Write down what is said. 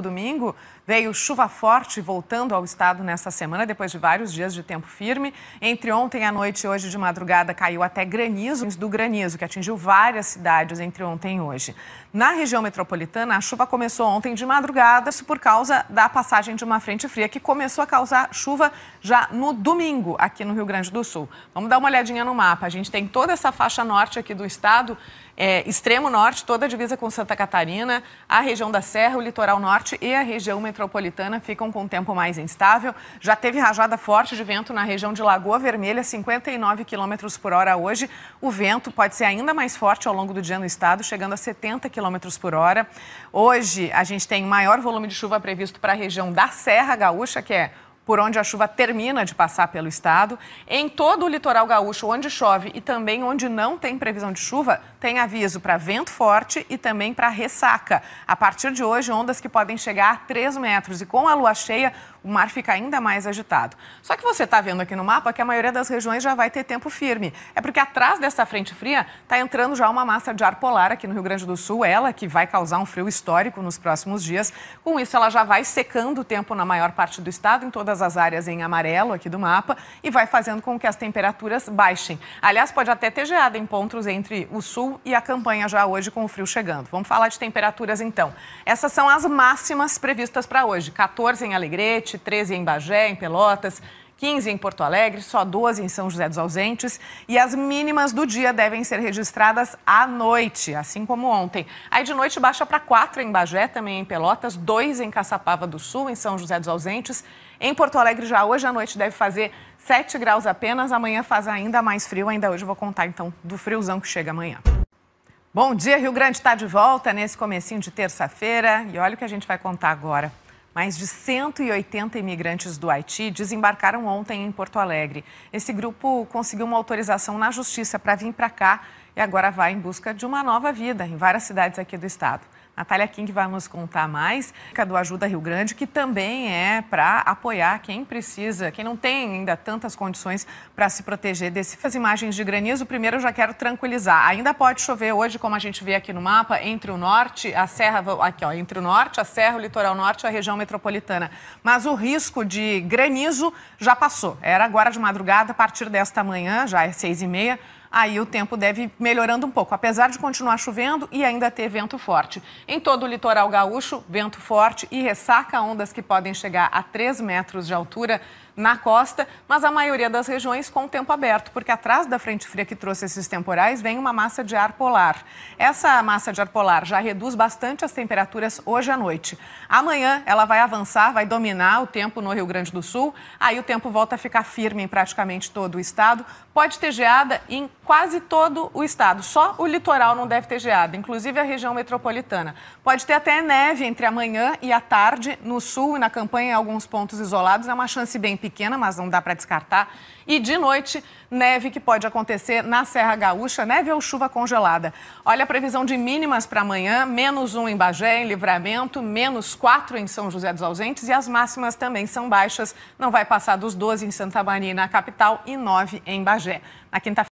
Domingo veio chuva forte voltando ao estado nessa semana, depois de vários dias de tempo firme. Entre ontem à noite e hoje de madrugada caiu até granizo do granizo, que atingiu várias cidades entre ontem e hoje. Na região metropolitana, a chuva começou ontem de madrugada, isso por causa da passagem de uma frente fria que começou a causar chuva já no domingo aqui no Rio Grande do Sul. Vamos dar uma olhadinha no mapa. A gente tem toda essa faixa norte aqui do estado é, extremo norte, toda a divisa com Santa Catarina, a região da Serra, o litoral norte e a região metropolitana ficam com tempo mais instável. Já teve rajada forte de vento na região de Lagoa Vermelha, 59 km por hora hoje. O vento pode ser ainda mais forte ao longo do dia no estado, chegando a 70 km por hora. Hoje a gente tem maior volume de chuva previsto para a região da Serra Gaúcha, que é por onde a chuva termina de passar pelo estado. Em todo o litoral gaúcho, onde chove e também onde não tem previsão de chuva, tem aviso para vento forte e também para ressaca. A partir de hoje, ondas que podem chegar a 3 metros. E com a lua cheia, o mar fica ainda mais agitado. Só que você está vendo aqui no mapa que a maioria das regiões já vai ter tempo firme. É porque atrás dessa frente fria está entrando já uma massa de ar polar aqui no Rio Grande do Sul, ela que vai causar um frio histórico nos próximos dias. Com isso, ela já vai secando o tempo na maior parte do estado, em todas as áreas em amarelo aqui do mapa, e vai fazendo com que as temperaturas baixem. Aliás, pode até ter geada em pontos entre o sul e a campanha já hoje com o frio chegando. Vamos falar de temperaturas então. Essas são as máximas previstas para hoje: 14 em Alegrete. 13 em Bagé, em Pelotas, 15 em Porto Alegre, só 12 em São José dos Ausentes. E as mínimas do dia devem ser registradas à noite, assim como ontem. Aí de noite baixa para 4 em Bagé, também em Pelotas, 2 em Caçapava do Sul, em São José dos Ausentes. Em Porto Alegre já hoje à noite deve fazer 7 graus apenas, amanhã faz ainda mais frio. Ainda hoje vou contar então do friozão que chega amanhã. Bom dia, Rio Grande está de volta nesse comecinho de terça-feira e olha o que a gente vai contar agora. Mais de 180 imigrantes do Haiti desembarcaram ontem em Porto Alegre. Esse grupo conseguiu uma autorização na justiça para vir para cá e agora vai em busca de uma nova vida em várias cidades aqui do estado. Natália King vai nos contar mais do Ajuda Rio Grande, que também é para apoiar quem precisa, quem não tem ainda tantas condições para se proteger dessas imagens de granizo. Primeiro, eu já quero tranquilizar. Ainda pode chover hoje, como a gente vê aqui no mapa, entre o norte, a serra, aqui ó, entre o norte, a serra, o litoral norte e a região metropolitana. Mas o risco de granizo já passou. Era agora de madrugada, a partir desta manhã, já é seis e meia aí o tempo deve melhorando um pouco, apesar de continuar chovendo e ainda ter vento forte. Em todo o litoral gaúcho, vento forte e ressaca ondas que podem chegar a 3 metros de altura na costa, mas a maioria das regiões com o tempo aberto, porque atrás da frente fria que trouxe esses temporais vem uma massa de ar polar. Essa massa de ar polar já reduz bastante as temperaturas hoje à noite. Amanhã ela vai avançar, vai dominar o tempo no Rio Grande do Sul, aí o tempo volta a ficar firme em praticamente todo o estado. Pode ter geada em quase todo o estado, só o litoral não deve ter geada, inclusive a região metropolitana. Pode ter até neve entre amanhã e a tarde no sul e na campanha em alguns pontos isolados, é uma chance bem pequena, mas não dá para descartar. E de noite, neve que pode acontecer na Serra Gaúcha, neve ou chuva congelada. Olha a previsão de mínimas para amanhã: menos um em Bagé, em Livramento, menos quatro em São José dos Ausentes e as máximas também são baixas. Não vai passar dos 12 em Santa Maria, na capital, e 9 em Bagé. Na quinta-feira,